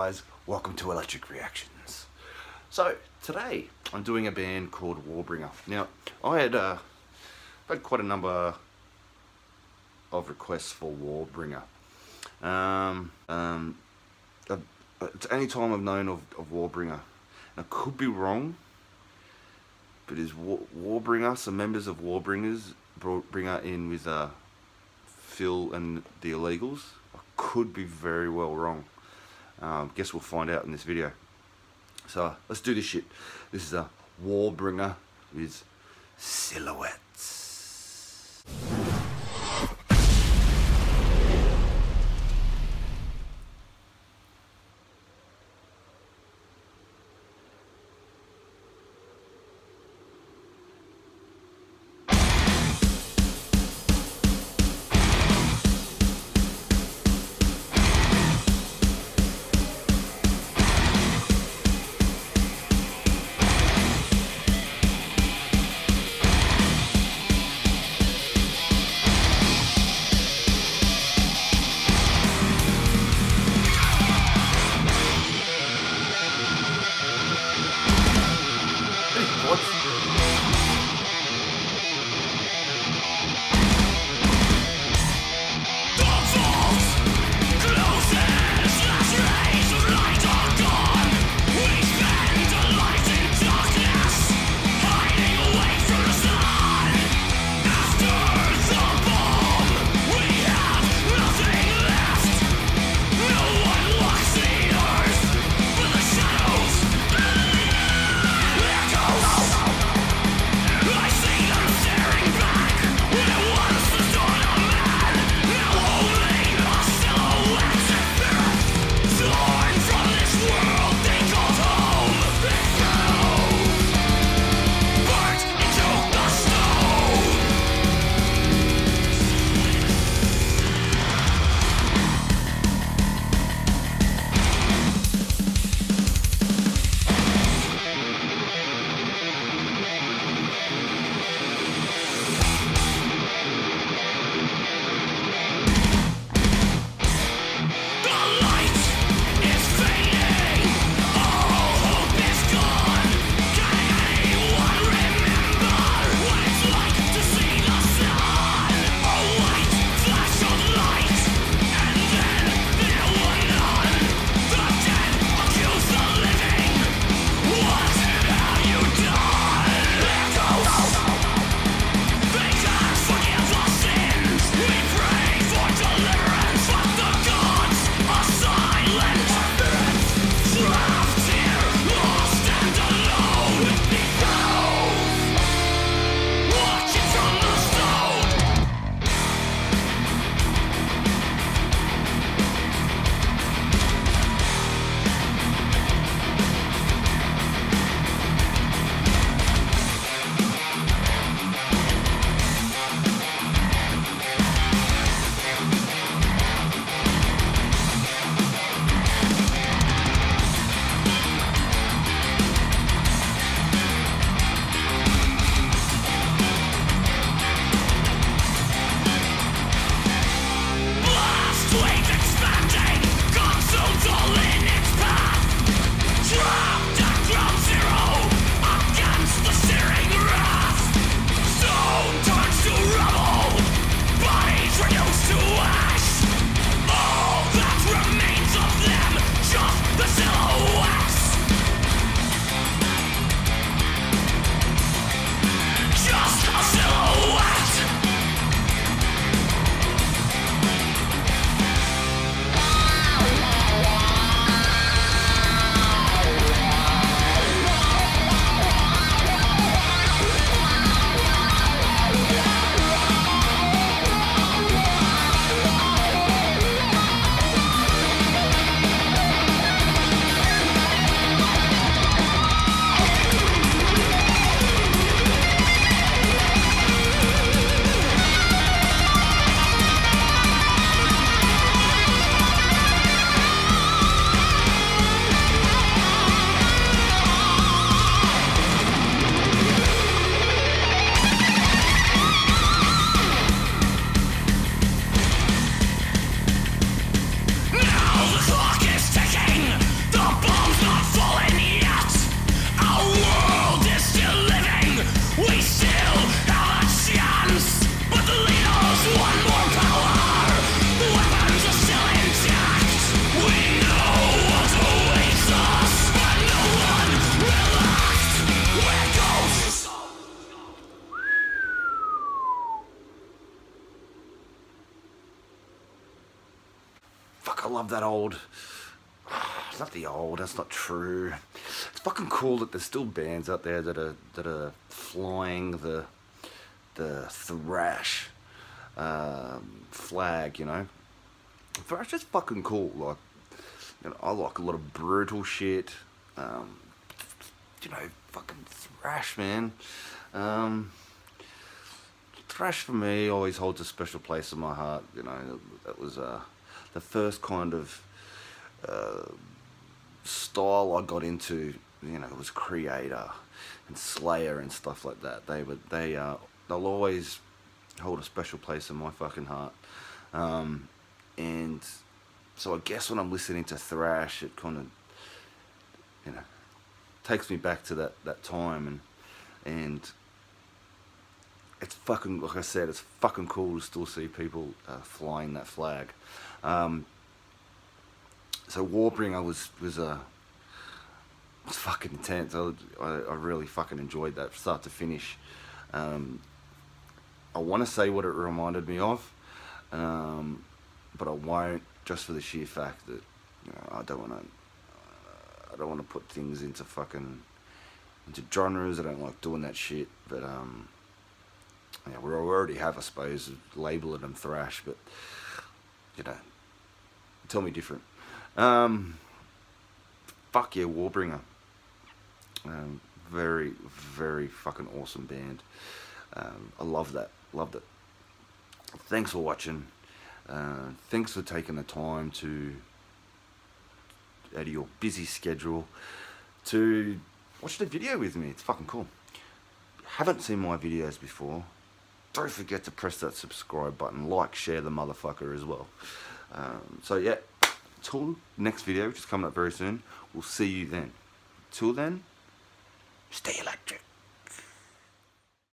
guys, welcome to Electric Reactions. So today I'm doing a band called Warbringer. Now I had uh, had quite a number of requests for Warbringer. Um, um, uh, it's any time I've known of, of Warbringer. I could be wrong, but is War, Warbringer, some members of Warbringers, brought Bringer in with uh, Phil and the Illegals? I could be very well wrong. Um, guess we'll find out in this video. So let's do this shit. This is a Warbringer with silhouettes. Fuck, I love that old. It's Not the old. That's not true. It's fucking cool that there's still bands out there that are that are flying the the thrash um, flag. You know, thrash is fucking cool. Like, you know, I like a lot of brutal shit. Um, you know, fucking thrash, man. Um, thrash for me always holds a special place in my heart. You know, that was uh, the first kind of uh, style I got into. You know, was Kreator and Slayer and stuff like that. They would they uh, they'll always hold a special place in my fucking heart. Um, and so I guess when I'm listening to thrash, it kind of you know takes me back to that that time and and it's fucking like I said, it's fucking cool to still see people uh, flying that flag. Um, so Warbringer was was a uh, was fucking intense. I, I, I, really fucking enjoyed that start to finish. Um, I want to say what it reminded me of, um, but I won't just for the sheer fact that you know I don't want to. I don't want to put things into fucking into genres. I don't like doing that shit, but um yeah, we already have, I suppose, labeling them thrash, but you know, tell me different. Um, fuck yeah, Warbringer. Um, very, very fucking awesome band. Um, I love that. Loved it. Thanks for watching. Uh, thanks for taking the time to, out of your busy schedule, to watch the video with me. It's fucking cool. Haven't seen my videos before don't forget to press that subscribe button, like, share the motherfucker as well. Um, so yeah, till next video, which is coming up very soon, we'll see you then. Till then, stay electric.